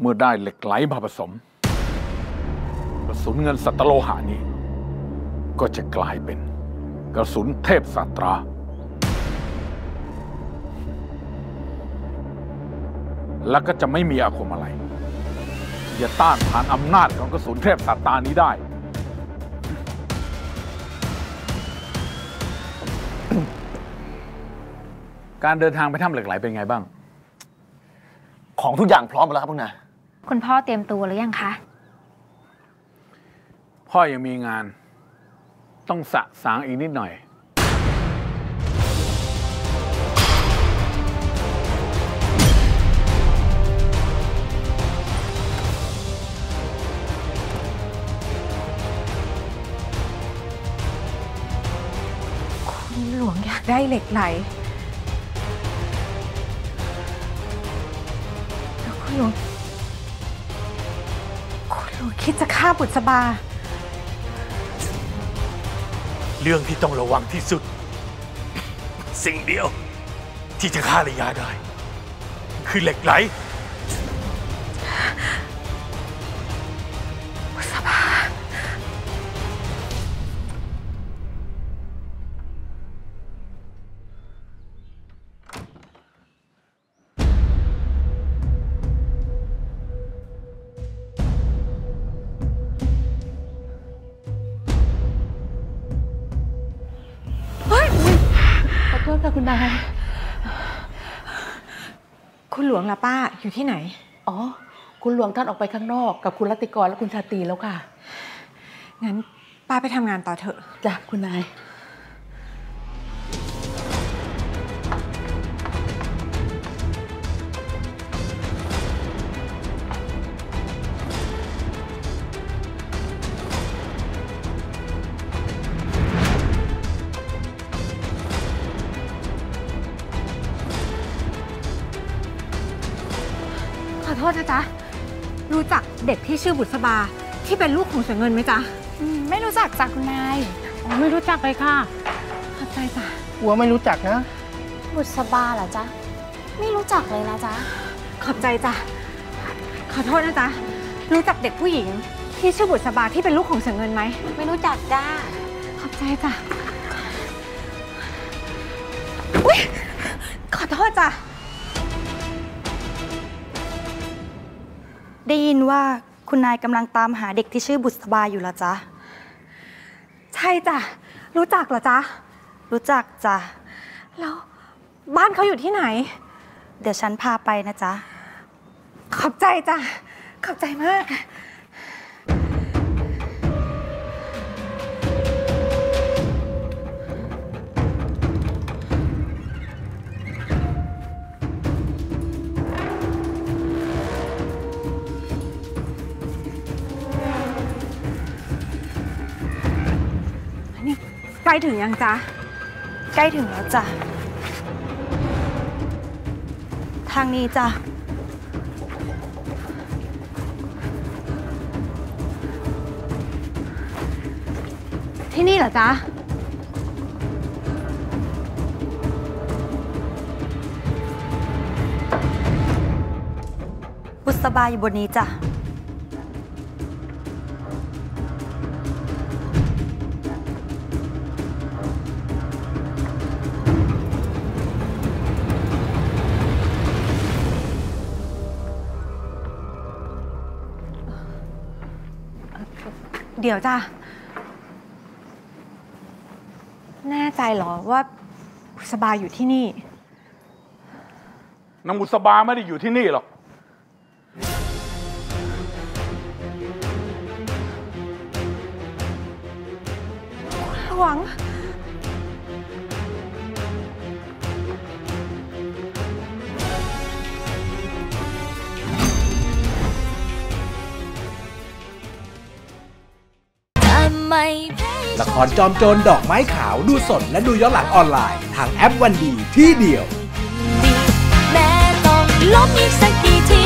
เมื่อได้เหล็กไหลมาผสมกระสุนเงินสัตว์โลหะนี้ ก็จะกลายเป็นกระสุนเทพสตรา แล้วก็จะไม่มีอาคมอะไรที่จะต้านทานอำนาจของกระสุนเทพสัตรานี้ได้ การเดินทางไปถ้ำเหล็กไหลเป็นไงบ้าง ของทุกอย่างพร้อมหมดแล้วครับพวกนาย คุณพ่อเตรียมตัวหรือยังคะ พ่อยังมีงาน ต้องสะสางอีกนิดหน่อย คุณหลวงอยากได้เหล็กไหลแล้วคุณหลวง คิดจะฆ่าบุษบา เรื่องที่ต้องระวังที่สุด สิ่งเดียวที่จะฆ่าระยาได้ คือเหล็กไหล ค่ะคุณนาย คุณหลวงล่ะป้าอยู่ที่ไหน อ๋อ คุณหลวงท่านออกไปข้างนอก กับคุณรัตติกรและคุณชาตรีแล้วค่ะ งั้นป้าไปทำงานต่อเถอะ จ้ะคุณนาย อโทษนะจ๊ะ รู้จักเด็กที่ชื่อบุษบาที่เป็นลูกของเสือเงินไหมจ๊ะไม่รู้จักจากคุณนายอ๋อไม่รู้จักเลยค่ะขอบใจจ้ะวัวไม่รู้จักนะ บุษบาเหรอจ๊ะ ไม่รู้จักเลยนะจ๊ะ ขอบใจจ้ะ ขอโทษนะจ๊ะ รู้จักเด็กผู้หญิงที่ชื่อบุษบาที่เป็นลูกของเสือเงินไหม ไม่รู้จักจ้า ขอบใจจ้ะ อุ๊ยขอโทษจ้ะ ได้ยินว่าคุณนายกำลังตามหาเด็กที่ชื่อบุษบาอยู่ละจ๊ะ ใช่จ้ะ รู้จักเหรอจ๊ะ รู้จักจ้ะ แล้วบ้านเขาอยู่ที่ไหน เดี๋ยวฉันพาไปนะจ๊ะ ขอบใจจ้ะ ขอบใจมาก ใกล้ถึงยังจ๊ะ ใกล้ถึงแล้วจ้ะ ทางนี้จ้ะ ที่นี่เหรอจ๊ะ บุษบาอยู่บนนี้จ้ะ เดี๋ยวจ้ะ แน่ใจเหรอว่าบุษบาอยู่ที่นี่ นางบุษบาไม่ได้อยู่ที่นี่หรอกหลวง ละครจอมโจรดอกไม้ขาวดูสดและดูย้อนหลังออนไลน์ ทางแอปวันดีที่เดียว แม้ต้องล้มอีกสักกี่ที